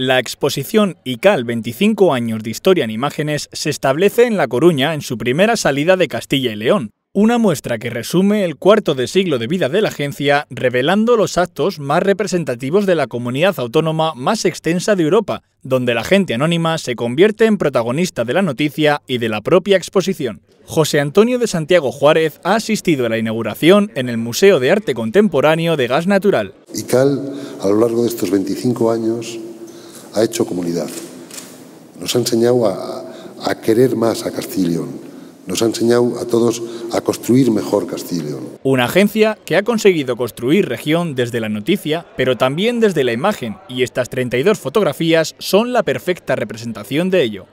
La exposición ICAL 25 años de historia en imágenes se establece en La Coruña en su primera salida de Castilla y León, una muestra que resume el cuarto de siglo de vida de la agencia, revelando los actos más representativos de la comunidad autónoma más extensa de Europa, donde la gente anónima se convierte en protagonista de la noticia y de la propia exposición. José Antonio de Santiago Juárez ha asistido a la inauguración en el Museo de Arte Contemporáneo de Gas Natural. ICAL, a lo largo de estos 25 años, ha hecho comunidad. Nos ha enseñado a, querer más a Castillón. Nos ha enseñado a todos a construir mejor Castillón. Una agencia que ha conseguido construir región desde la noticia, pero también desde la imagen, y estas 32 fotografías son la perfecta representación de ello.